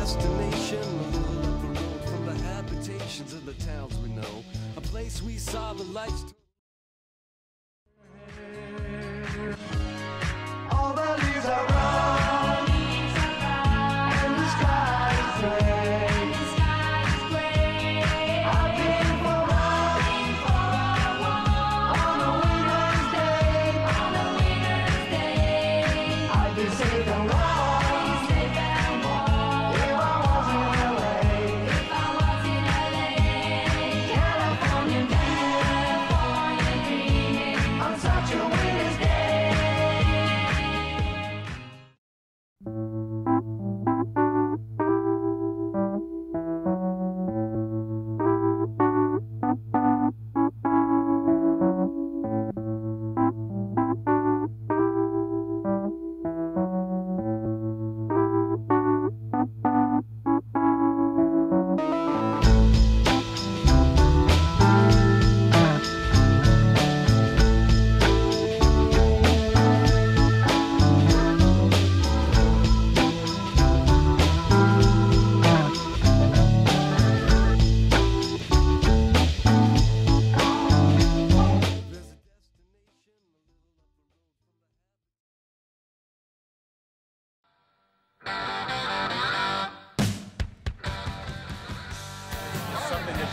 destination. We live up the road from the habitations of the towns we know. A place we saw the lights.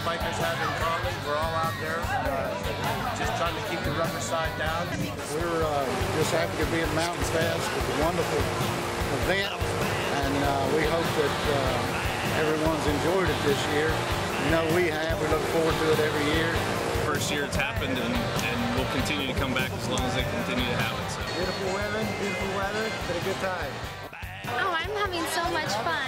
Bikers have in common. We're all out there uh, just trying to keep the rubber side down. We're uh, just happy to be at Mountain Fest. It's a wonderful event, and uh, we hope that uh, everyone's enjoyed it this year. You know, we have. We look forward to it every year. first year it's happened, and, and we'll continue to come back as long as they continue to have it. So. Beautiful women, beautiful weather, been a good time. Oh, I'm having so much fun.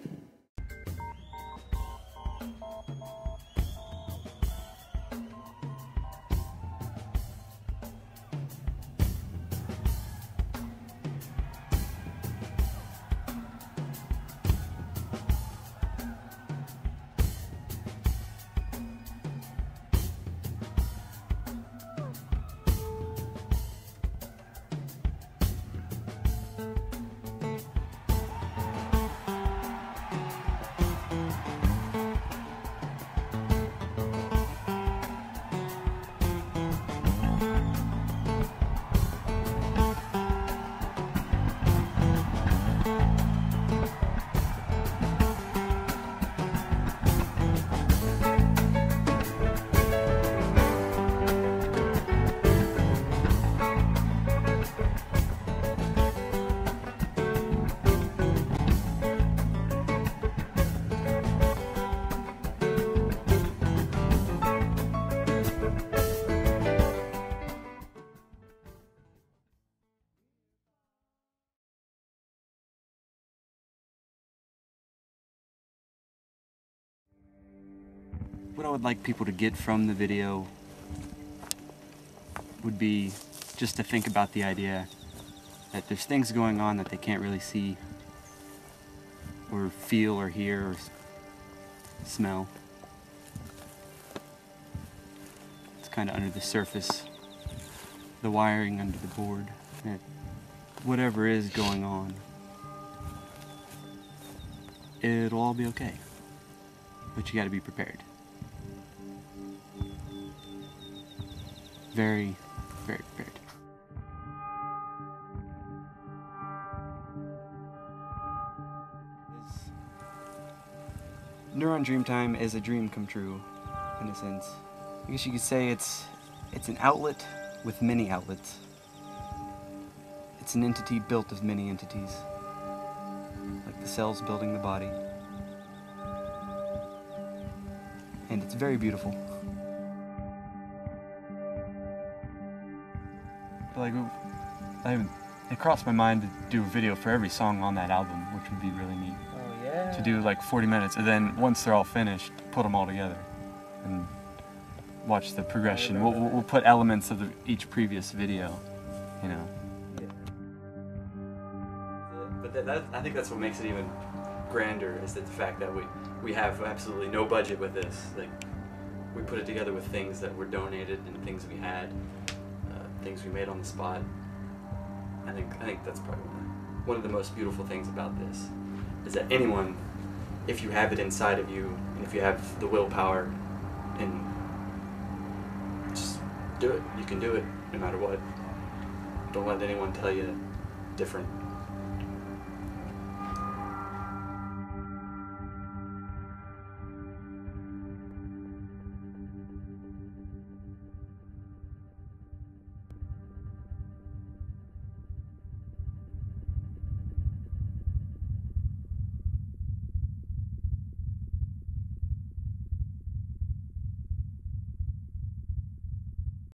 What I would like people to get from the video would be just to think about the idea that there's things going on that they can't really see or feel or hear or smell. It's kind of under the surface, the wiring under the board, that whatever is going on, it'll all be okay. But you gotta be prepared. Very, very prepared. Neuron Dreamtime is a dream come true, in a sense. I guess you could say it's it's an outlet with many outlets. It's an entity built of many entities, like the cells building the body. And it's very beautiful. Like, I, it crossed my mind to do a video for every song on that album, which would be really neat. Oh yeah. To do like 40 minutes, and then once they're all finished, put them all together and watch the progression. We'll, we'll we'll put elements of the, each previous video, you know. But that, that, I think that's what makes it even grander is that the fact that we we have absolutely no budget with this. Like we put it together with things that were donated and things we had, things we made on the spot. I think I think that's probably one of, the most beautiful things about this is that anyone, if you have it inside of you and if you have the willpower, and just do it. You can do it no matter what. Don't let anyone tell you different.